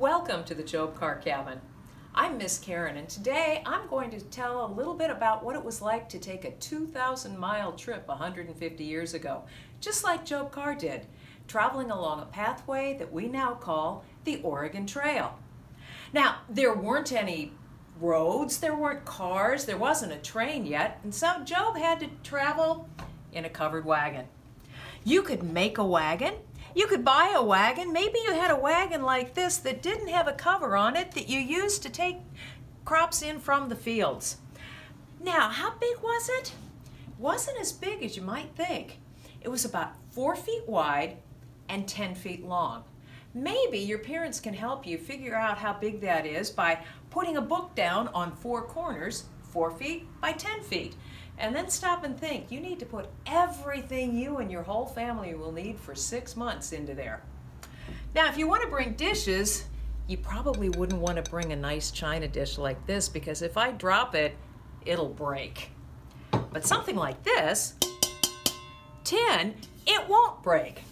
Welcome to the Job Carr Cabin. I'm Miss Karen and today I'm going to tell a little bit about what it was like to take a 2,000 mile trip 150 years ago, just like Job Carr did, traveling along a pathway that we now call the Oregon Trail. Now, there weren't any roads, there weren't cars, there wasn't a train yet, and so Job had to travel in a covered wagon. You could make a wagon you could buy a wagon. Maybe you had a wagon like this that didn't have a cover on it that you used to take crops in from the fields. Now, how big was it? Wasn't as big as you might think. It was about four feet wide and 10 feet long. Maybe your parents can help you figure out how big that is by putting a book down on four corners, four feet by 10 feet. And then stop and think. You need to put everything you and your whole family will need for six months into there. Now, if you want to bring dishes, you probably wouldn't want to bring a nice china dish like this because if I drop it, it'll break. But something like this, tin, it won't break.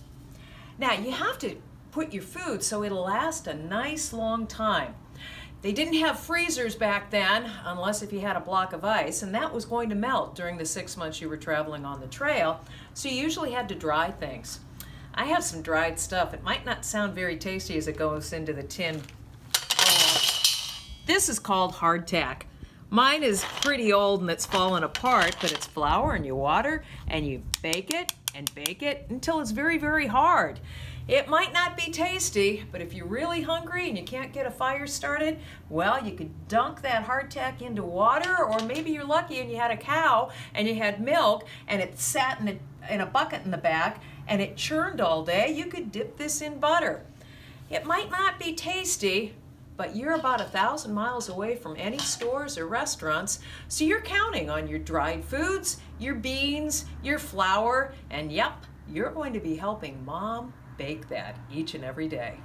Now, you have to put your food so it'll last a nice long time. They didn't have freezers back then, unless if you had a block of ice, and that was going to melt during the six months you were traveling on the trail, so you usually had to dry things. I have some dried stuff. It might not sound very tasty as it goes into the tin. This is called hardtack. Mine is pretty old and it's fallen apart, but it's flour and you water and you bake it and bake it until it's very, very hard. It might not be tasty, but if you're really hungry and you can't get a fire started, well, you could dunk that hardtack into water, or maybe you're lucky and you had a cow and you had milk and it sat in a, in a bucket in the back and it churned all day. You could dip this in butter. It might not be tasty, but you're about a thousand miles away from any stores or restaurants, so you're counting on your dried foods, your beans, your flour, and yep, you're going to be helping mom bake that each and every day.